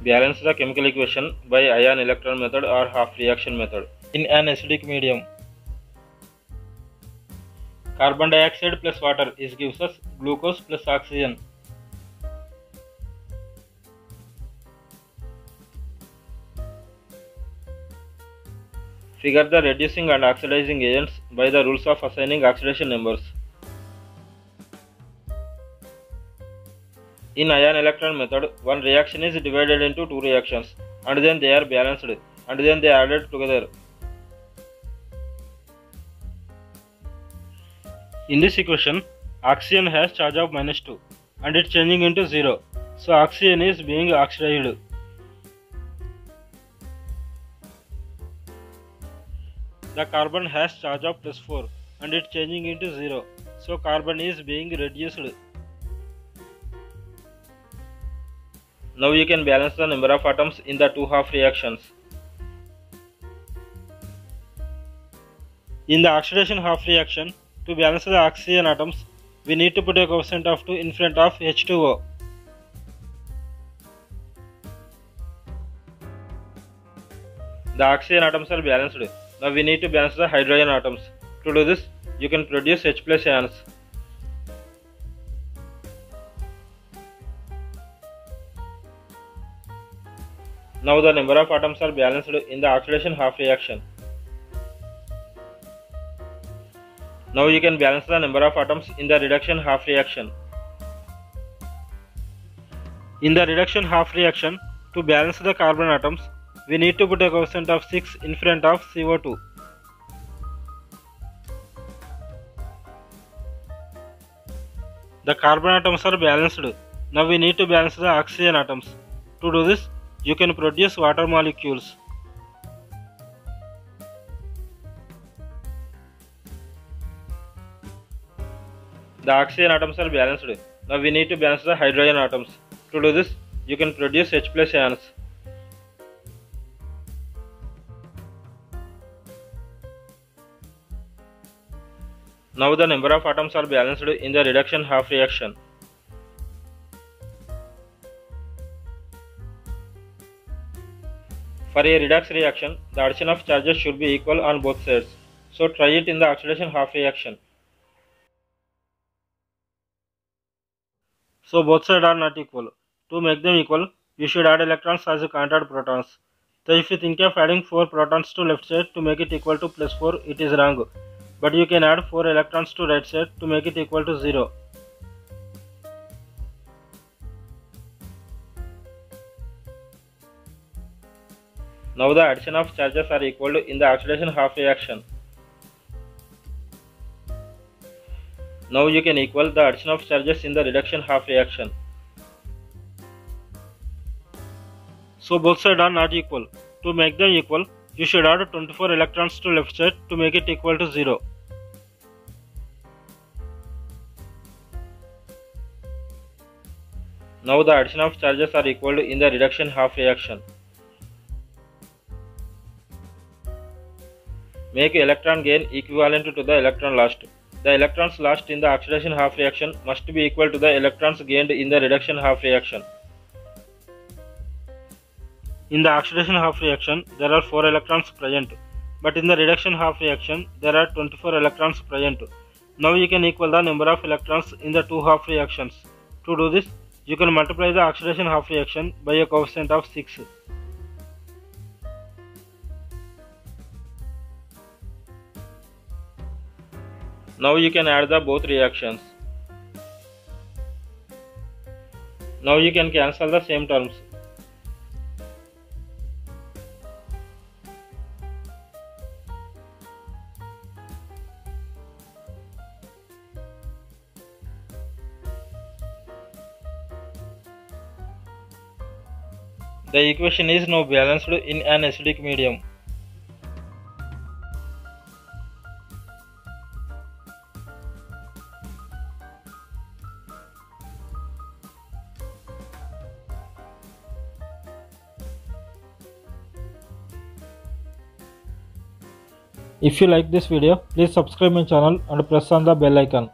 Balance the chemical equation by ion electron method और half reaction method in an acidic medium carbon dioxide plus water is gives us glucose plus oxygen figure the reducing and oxidizing agents by the rules of assigning oxidation numbers In ion electron method, one reaction is divided into two reactions and then they are balanced and then they are added together. In this equation, oxygen has charge of minus 2 and it changing into 0. So oxygen is being oxidized. The carbon has charge of plus 4 and it changing into 0. So carbon is being reduced. Now you can balance the number of atoms in the two half reactions. In the oxidation half reaction, to balance the oxygen atoms, we need to put a coefficient of 2 in front of H2O. The oxygen atoms are balanced. Now we need to balance the hydrogen atoms. To do this, you can produce H plus ions. Now the number of atoms are balanced in the oxidation half reaction. Now you can balance the number of atoms in the reduction half reaction. In the reduction half reaction, to balance the carbon atoms, we need to put a coefficient of 6 in front of CO2. The carbon atoms are balanced. Now we need to balance the oxygen atoms. To do this, you can produce water molecules. The oxygen atoms are balanced. Now we need to balance the hydrogen atoms. To do this, you can produce H plus ions. Now the number of atoms are balanced in the reduction half reaction. For a redox reaction, the addition of charges should be equal on both sides. So try it in the oxidation half reaction. So both sides are not equal. To make them equal, you should add electrons as you can't add protons. So if you think of adding 4 protons to left side to make it equal to plus 4, it is wrong. But you can add 4 electrons to right side to make it equal to 0. Now the addition of charges are equal in the oxidation half reaction. Now you can equal the addition of charges in the reduction half reaction. So both sides are not equal. To make them equal, you should add 24 electrons to left side to make it equal to 0. Now the addition of charges are equal in the reduction half reaction. Make electron gain equivalent to the electron lost. The electrons lost in the oxidation half reaction must be equal to the electrons gained in the reduction half reaction. In the oxidation half reaction, there are 4 electrons present, but in the reduction half reaction, there are 24 electrons present. Now you can equal the number of electrons in the two half reactions. To do this, you can multiply the oxidation half reaction by a coefficient of 6. Now you can add the both reactions. Now you can cancel the same terms. The equation is now balanced in an acidic medium. If you like this video, please subscribe my channel and press on the bell icon.